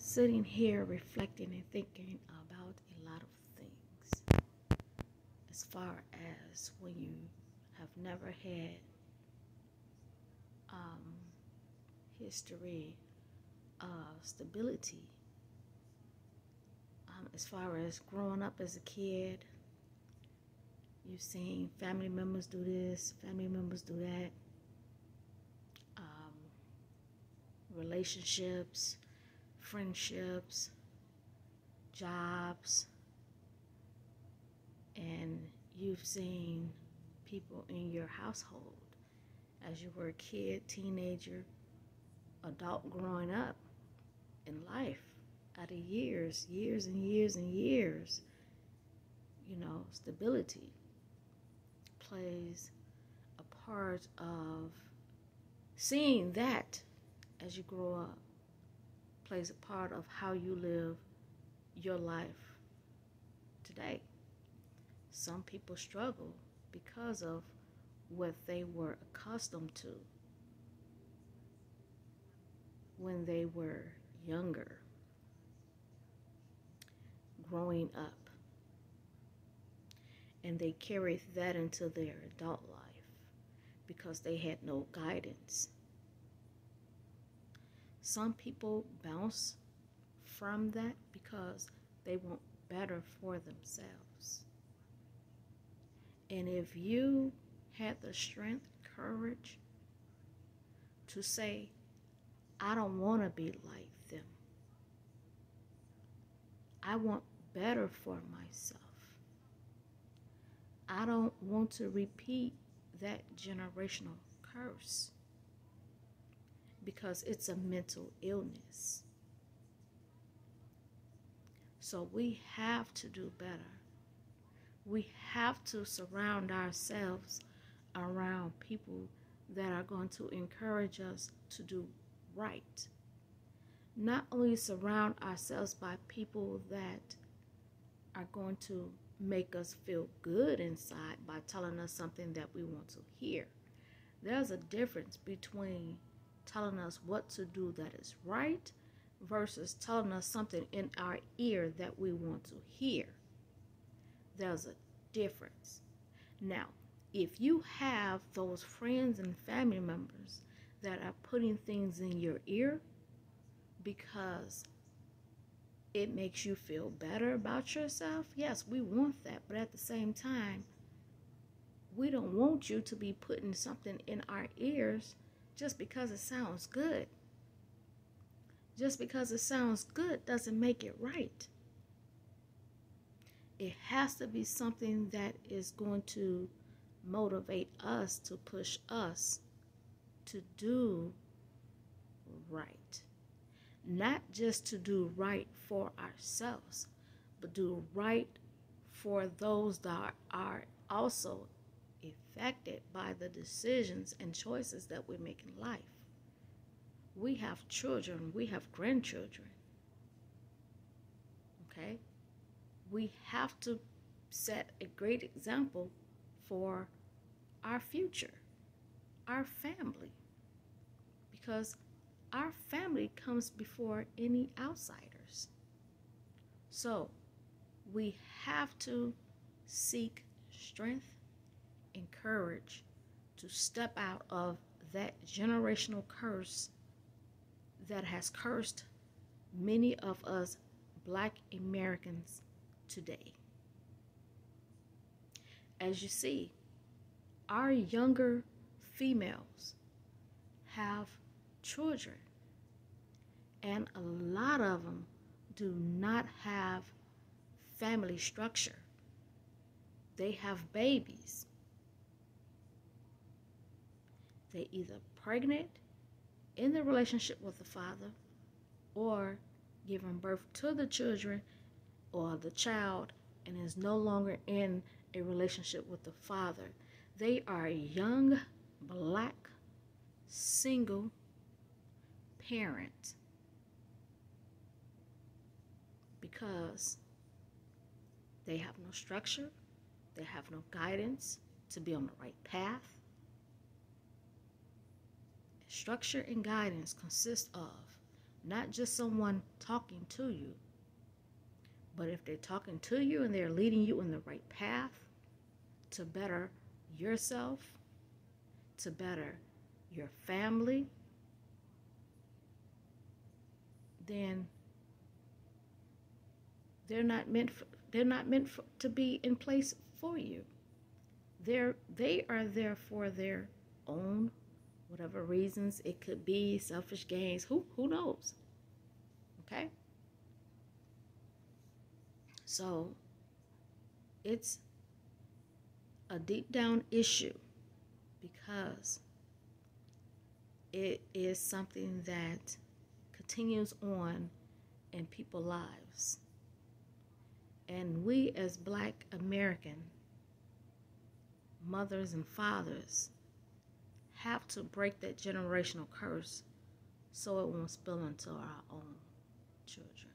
sitting here reflecting and thinking about a lot of things. As far as when you have never had um, history of stability. Um, as far as growing up as a kid you've seen family members do this family members do that. Um, relationships friendships, jobs, and you've seen people in your household. As you were a kid, teenager, adult growing up in life out of years, years and years and years, you know, stability plays a part of seeing that as you grow up plays a part of how you live your life today. Some people struggle because of what they were accustomed to when they were younger, growing up. And they carried that into their adult life because they had no guidance some people bounce from that because they want better for themselves. And if you had the strength, courage to say, I don't want to be like them, I want better for myself. I don't want to repeat that generational curse because it's a mental illness. So we have to do better. We have to surround ourselves around people that are going to encourage us to do right. Not only surround ourselves by people that are going to make us feel good inside by telling us something that we want to hear. There's a difference between telling us what to do that is right versus telling us something in our ear that we want to hear. There's a difference. Now, if you have those friends and family members that are putting things in your ear because it makes you feel better about yourself, yes, we want that. But at the same time, we don't want you to be putting something in our ears just because it sounds good. Just because it sounds good doesn't make it right. It has to be something that is going to motivate us to push us to do right. Not just to do right for ourselves, but do right for those that are also affected by the decisions and choices that we make in life. We have children, we have grandchildren. Okay? We have to set a great example for our future, our family. Because our family comes before any outsiders. So we have to seek strength encouraged to step out of that generational curse that has cursed many of us black Americans today. As you see, our younger females have children, and a lot of them do not have family structure. They have babies they either pregnant in the relationship with the father or giving birth to the children or the child and is no longer in a relationship with the father. They are young, black, single parent because they have no structure, they have no guidance to be on the right path, Structure and guidance consist of not just someone talking to you, but if they're talking to you and they're leading you in the right path to better yourself, to better your family, then they're not meant for, they're not meant for, to be in place for you. They're they are there for their own whatever reasons it could be selfish gains who who knows okay so it's a deep down issue because it is something that continues on in people's lives. And we, as black American mothers and fathers, have to break that generational curse so it won't spill into our own children.